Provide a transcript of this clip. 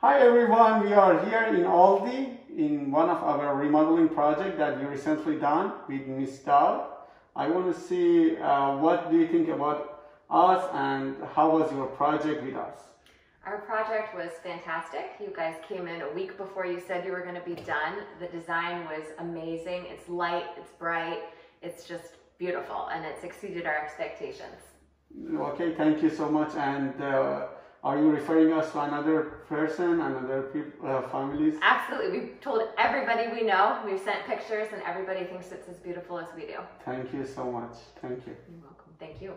Hi everyone, we are here in Aldie in one of our remodeling project that we recently done with Miss Dowd. I want to see uh, what do you think about us and how was your project with us? Our project was fantastic. You guys came in a week before you said you were going to be done. The design was amazing. It's light, it's bright, it's just beautiful, and it's exceeded our expectations. Okay, thank you so much. And uh, are you referring us to another person, another peop- uh, families? Absolutely. We've told everybody we know. We've sent pictures, and everybody thinks it's as beautiful as we do. Thank you so much. Thank you. You're welcome. Thank you.